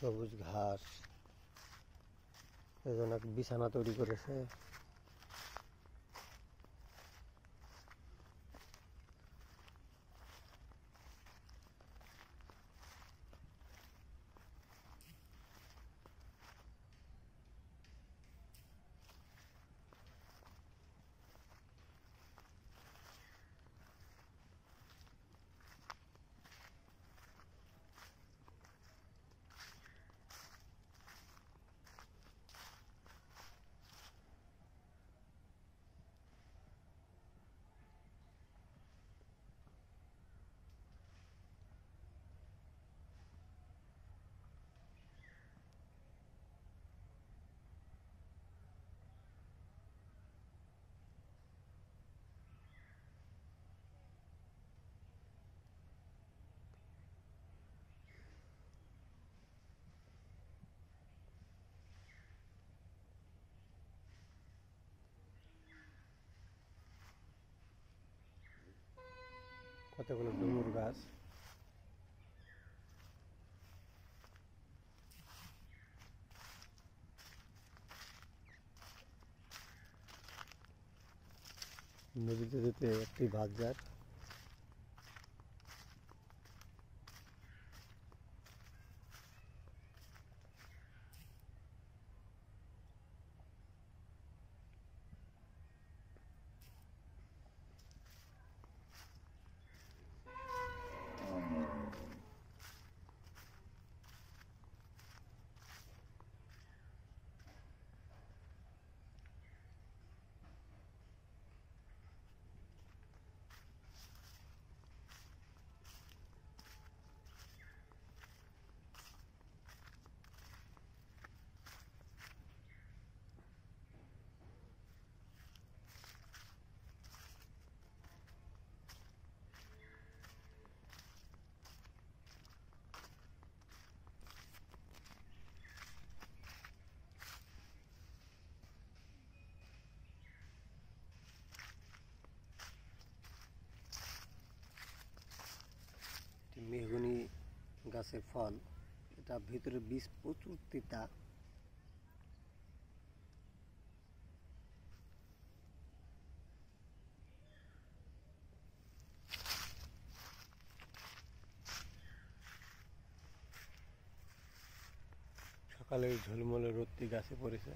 সবুজ ঘাস এজন এক বিছানা তৈরি করেছে। কতগুলো ডুমুর গাছ নদীতে যেতে একটি বাজার মেহগুনি গাছের ফল এটা ভিতরে বীজ প্রচুর তিতা। সকালে ঝলমলে রত্তি গাছে পড়েছে।